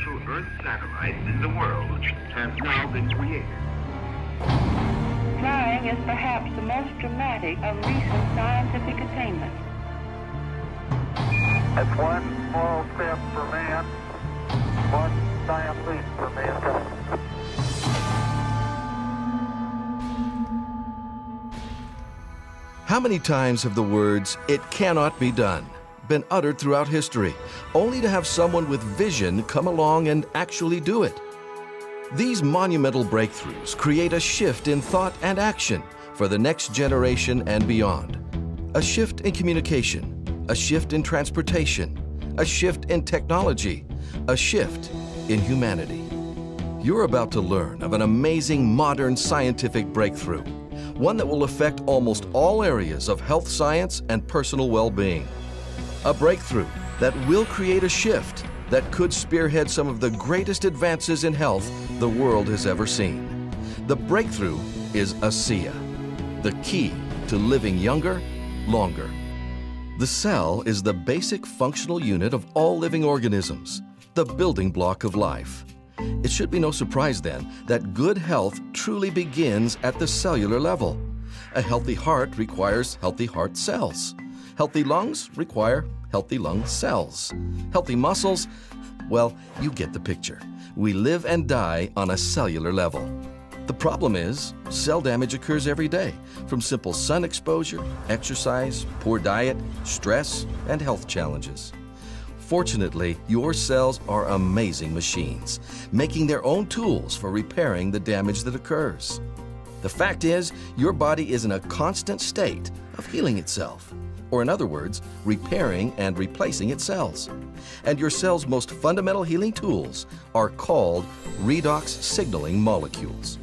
artificial Earth satellite in the world has now been created. Flying is perhaps the most dramatic of recent scientific attainments. It's one small step for man, one giant leap for mankind. How many times have the words, it cannot be done, been uttered throughout history, only to have someone with vision come along and actually do it? These monumental breakthroughs create a shift in thought and action for the next generation and beyond. A shift in communication, a shift in transportation, a shift in technology, a shift in humanity. You're about to learn of an amazing modern scientific breakthrough, one that will affect almost all areas of health science and personal well-being. A breakthrough that will create a shift that could spearhead some of the greatest advances in health the world has ever seen. The breakthrough is ASEA, the key to living younger, longer. The cell is the basic functional unit of all living organisms, the building block of life. It should be no surprise then that good health truly begins at the cellular level. A healthy heart requires healthy heart cells. Healthy lungs require healthy lung cells. Healthy muscles, well, you get the picture. We live and die on a cellular level. The problem is, cell damage occurs every day from simple sun exposure, exercise, poor diet, stress, and health challenges. Fortunately, your cells are amazing machines, making their own tools for repairing the damage that occurs. The fact is, your body is in a constant state of healing itself, or in other words, repairing and replacing its cells. And your cell's most fundamental healing tools are called redox signaling molecules.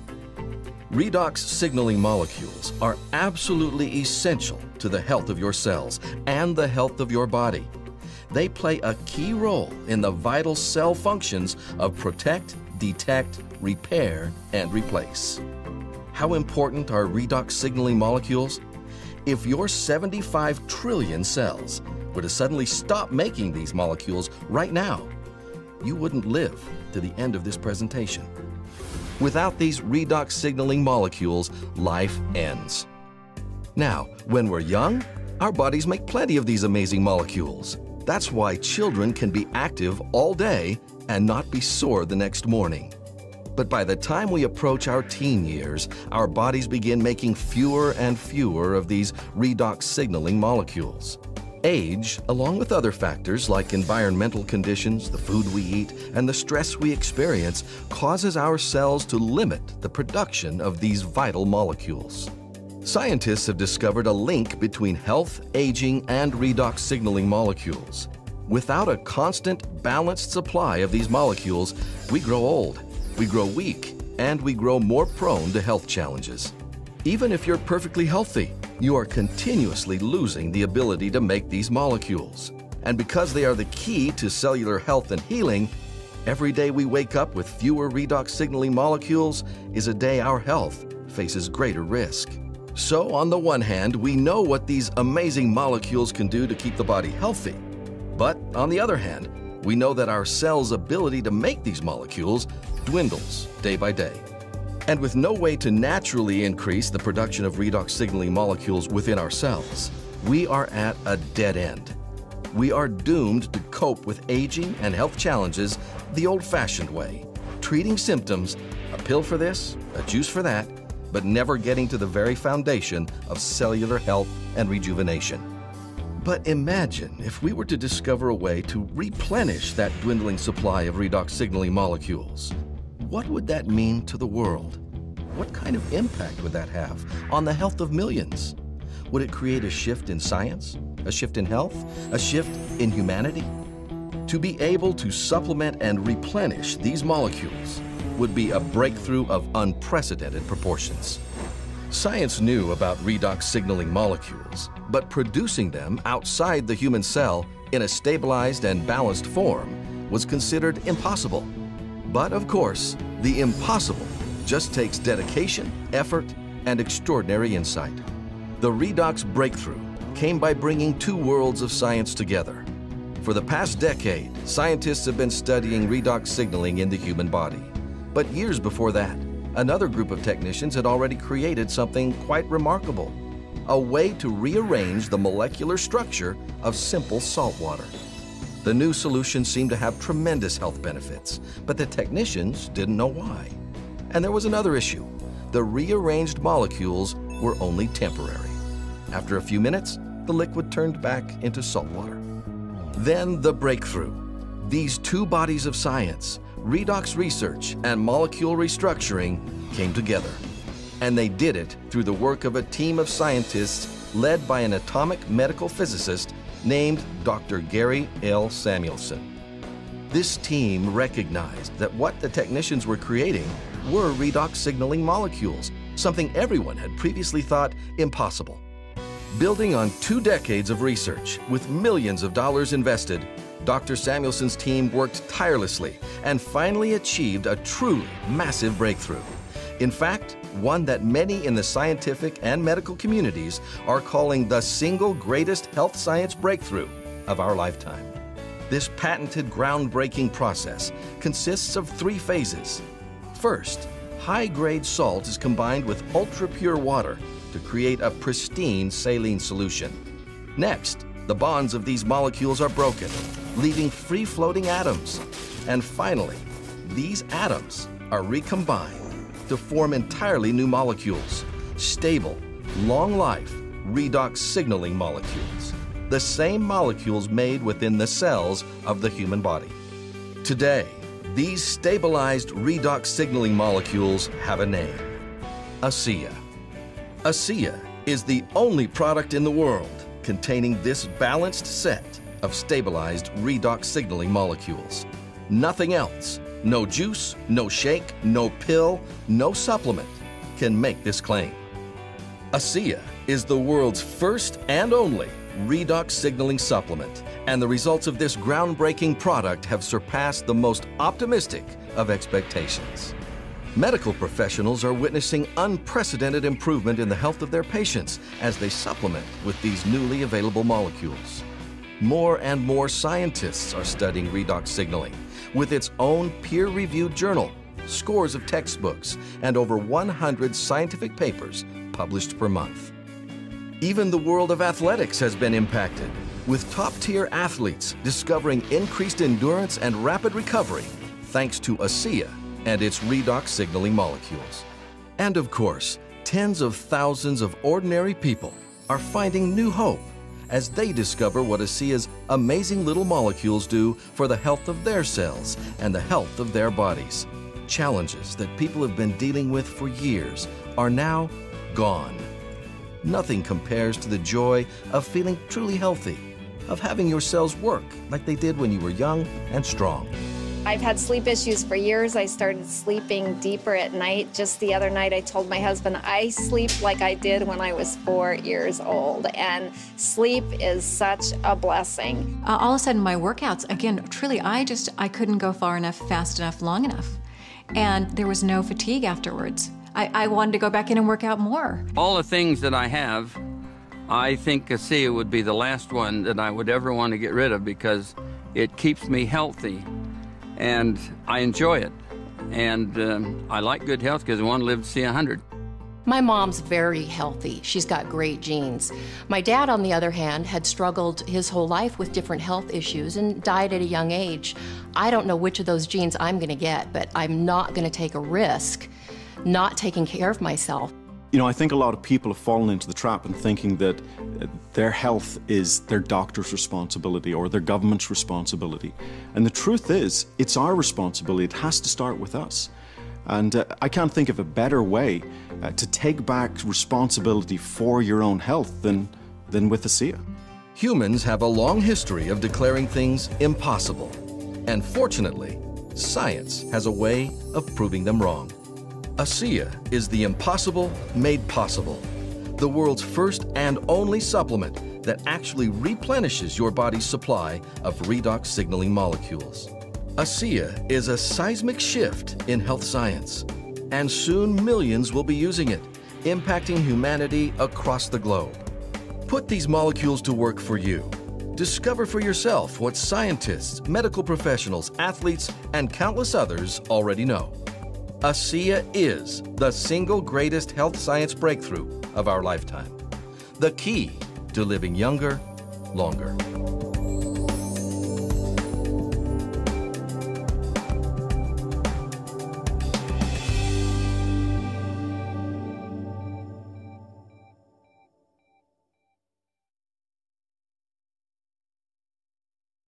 Redox signaling molecules are absolutely essential to the health of your cells and the health of your body. They play a key role in the vital cell functions of protect, detect, repair, and replace. How important are redox signaling molecules? If your 75 trillion cells were to suddenly stop making these molecules right now, you wouldn't live to the end of this presentation. Without these redox signaling molecules, life ends. Now, when we're young, our bodies make plenty of these amazing molecules. That's why children can be active all day and not be sore the next morning. But by the time we approach our teen years, our bodies begin making fewer and fewer of these redox signaling molecules. Age, along with other factors like environmental conditions, the food we eat, and the stress we experience, causes our cells to limit the production of these vital molecules. Scientists have discovered a link between health, aging, and redox signaling molecules. Without a constant, balanced supply of these molecules, we grow old, we grow weak, and we grow more prone to health challenges. Even if you're perfectly healthy, you are continuously losing the ability to make these molecules. And because they are the key to cellular health and healing, every day we wake up with fewer redox signaling molecules is a day our health faces greater risk. So, on the one hand, we know what these amazing molecules can do to keep the body healthy. But on the other hand, we know that our cells' ability to make these molecules dwindles day by day. And with no way to naturally increase the production of redox signaling molecules within our cells, we are at a dead end. We are doomed to cope with aging and health challenges the old fashioned way, treating symptoms, a pill for this, a juice for that, but never getting to the very foundation of cellular health and rejuvenation. But imagine if we were to discover a way to replenish that dwindling supply of redox signaling molecules. What would that mean to the world? What kind of impact would that have on the health of millions? Would it create a shift in science? A shift in health? A shift in humanity? To be able to supplement and replenish these molecules would be a breakthrough of unprecedented proportions. Science knew about redox signaling molecules, but producing them outside the human cell in a stabilized and balanced form was considered impossible. But of course, the impossible just takes dedication, effort, and extraordinary insight. The redox breakthrough came by bringing two worlds of science together. For the past decade, scientists have been studying redox signaling in the human body. But years before that, another group of technicians had already created something quite remarkable a way to rearrange the molecular structure of simple salt water. The new solution seemed to have tremendous health benefits, but the technicians didn't know why. And there was another issue. The rearranged molecules were only temporary. After a few minutes, the liquid turned back into salt water. Then the breakthrough. These two bodies of science, redox research and molecule restructuring, came together. And they did it through the work of a team of scientists led by an atomic medical physicist named Dr. Gary L. Samuelson. This team recognized that what the technicians were creating were redox signaling molecules, something everyone had previously thought impossible. Building on two decades of research with millions of dollars invested, Dr. Samuelson's team worked tirelessly and finally achieved a truly massive breakthrough. In fact, one that many in the scientific and medical communities are calling the single greatest health science breakthrough of our lifetime. This patented groundbreaking process consists of three phases. First, high grade salt is combined with ultra pure water to create a pristine saline solution. Next, the bonds of these molecules are broken, leaving free floating atoms. And finally, these atoms are recombined to form entirely new molecules, stable, long life, redox signaling molecules, the same molecules made within the cells of the human body. Today, these stabilized redox signaling molecules have a name ASEA. ASEA is the only product in the world containing this balanced set of stabilized redox signaling molecules. Nothing else, no juice, no shake, no pill, no supplement can make this claim. ASEA is the world's first and only redox signaling supplement, and the results of this groundbreaking product have surpassed the most optimistic of expectations. Medical professionals are witnessing unprecedented improvement in the health of their patients as they supplement with these newly available molecules. More and more scientists are studying redox signaling with its own peer reviewed journal, scores of textbooks, and over 100 scientific papers published per month. Even the world of athletics has been impacted, with top tier athletes discovering increased endurance and rapid recovery thanks to ASEA and its redox signaling molecules. And of course, tens of thousands of ordinary people are finding new hope as they discover what ASEA's amazing little molecules do for the health of their cells and the health of their bodies. Challenges that people have been dealing with for years are now gone. Nothing compares to the joy of feeling truly healthy, of having your cells work like they did when you were young and strong. I've had sleep issues for years. I started sleeping deeper at night. Just the other night, I told my husband, I sleep like I did when I was four years old. And sleep is such a blessing. Uh, all of a sudden, my workouts, again, truly, I just, I couldn't go far enough, fast enough, long enough. And there was no fatigue afterwards. I, I wanted to go back in and work out more. All the things that I have, I think ASEA would be the last one that I would ever want to get rid of because it keeps me healthy and I enjoy it. And um, I like good health because I want to live to see 100. My mom's very healthy. She's got great genes. My dad, on the other hand, had struggled his whole life with different health issues and died at a young age. I don't know which of those genes I'm going to get, but I'm not going to take a risk not taking care of myself. You know, I think a lot of people have fallen into the trap in thinking that uh, their health is their doctor's responsibility or their government's responsibility. And the truth is, it's our responsibility. It has to start with us. And uh, I can't think of a better way uh, to take back responsibility for your own health than, than with ASEA. Humans have a long history of declaring things impossible. And fortunately, science has a way of proving them wrong. ASEA is the impossible made possible. The world's first and only supplement that actually replenishes your body's supply of redox signaling molecules. ASEA is a seismic shift in health science, and soon millions will be using it, impacting humanity across the globe. Put these molecules to work for you. Discover for yourself what scientists, medical professionals, athletes, and countless others already know. ASEA is the single greatest health science breakthrough of our lifetime. The key to living younger, longer.